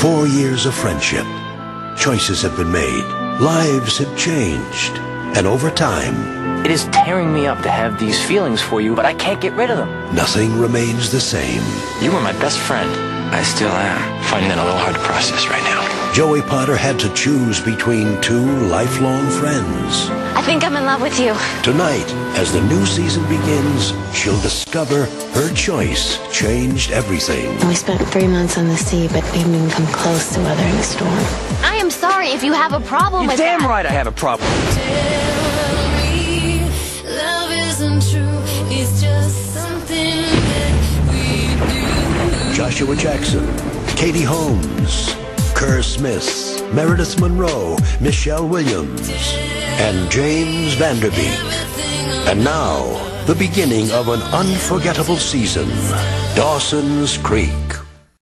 Four years of friendship. Choices have been made. Lives have changed. And over time, It is tearing me up to have these feelings for you, but I can't get rid of them. nothing remains the same. You were my best friend. I still am. Finding that a little hard to process right now. Joey Potter had to choose between two lifelong friends. I think I'm in love with you. Tonight, as the new season begins, she'll discover her choice changed everything. We spent three months on the sea, but we didn't even come close to weathering the storm. I am sorry if you have a problem You're with damn that. right I have a problem. Love isn't true, it's just something that we do. Joshua Jackson, Katie Holmes, Kerr Smith, Meredith Monroe, Michelle Williams, and James Van Der Beek. And now, the beginning of an unforgettable season, Dawson's Creek.